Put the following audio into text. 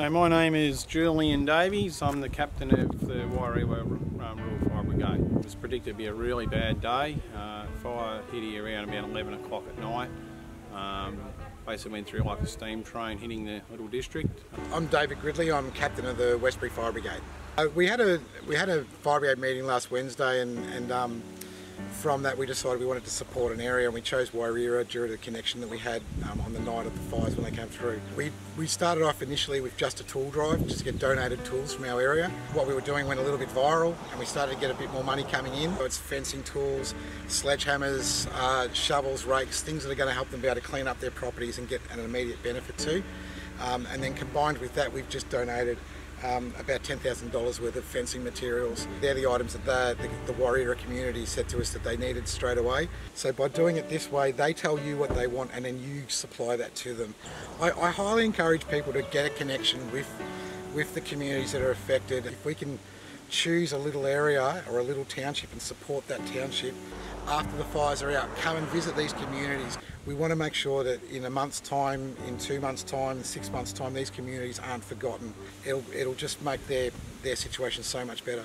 So my name is Julian Davies. I'm the captain of the Wairewa um, Rural Fire Brigade. It was predicted to be a really bad day. Uh, fire hit around about 11 o'clock at night. Um, basically went through like a steam train hitting the little district. I'm David Gridley. I'm captain of the Westbury Fire Brigade. Uh, we had a we had a fire brigade meeting last Wednesday, and and um, from that we decided we wanted to support an area, and we chose Wairewa due to the connection that we had um, on the night of the fires when they came through. We we started off initially with just a tool drive, just to get donated tools from our area. What we were doing went a little bit viral, and we started to get a bit more money coming in. So it's fencing tools, sledgehammers, uh, shovels, rakes, things that are going to help them be able to clean up their properties and get an immediate benefit to. Um, and then combined with that, we've just donated um, about $10,000 worth of fencing materials. They're the items that the, the, the Wairewa community said to us that they needed straight away. So by doing it this way, they tell you what they want and then you supply that to them. I, I highly encourage people to get a connection with, with the communities that are affected. If we can choose a little area or a little township and support that township after the fires are out, come and visit these communities. We want to make sure that in a month's time, in two months' time, in six months' time, these communities aren't forgotten. It'll, it'll just make their, their situation so much better.